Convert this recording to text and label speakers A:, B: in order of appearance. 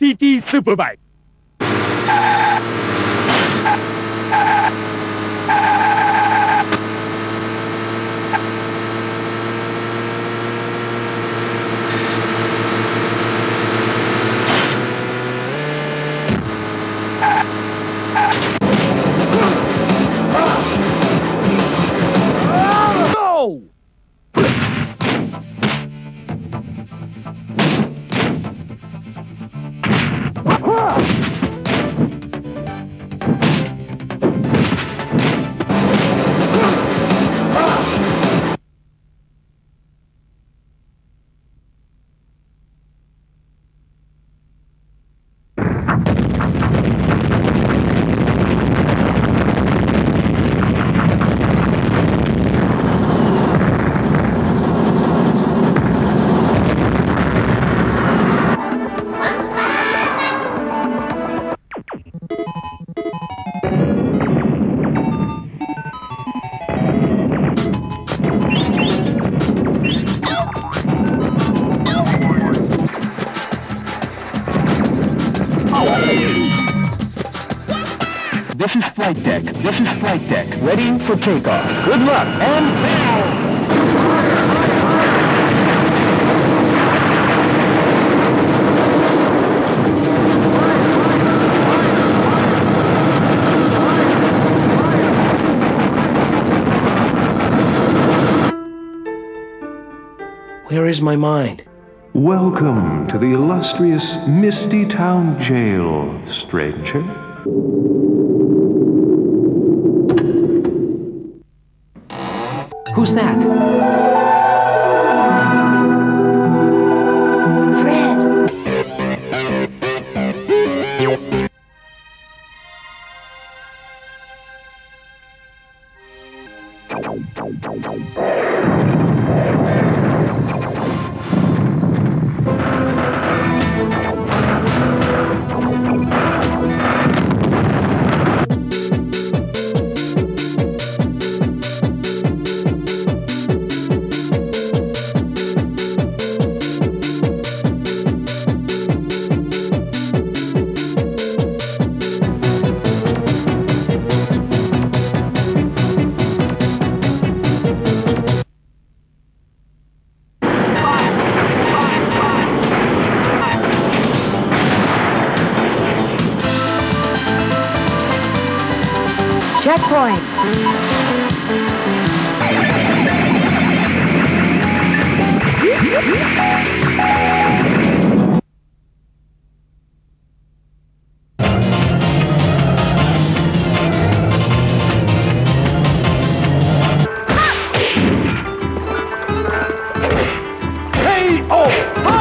A: 滴滴 Superbike。
B: This is flight deck. This is flight deck. Ready for takeoff. Good luck and pow!
C: Where is my mind?
D: Welcome to the illustrious Misty Town Jail, stranger.
C: Who's that?
E: Fred, checkpoint. K.O.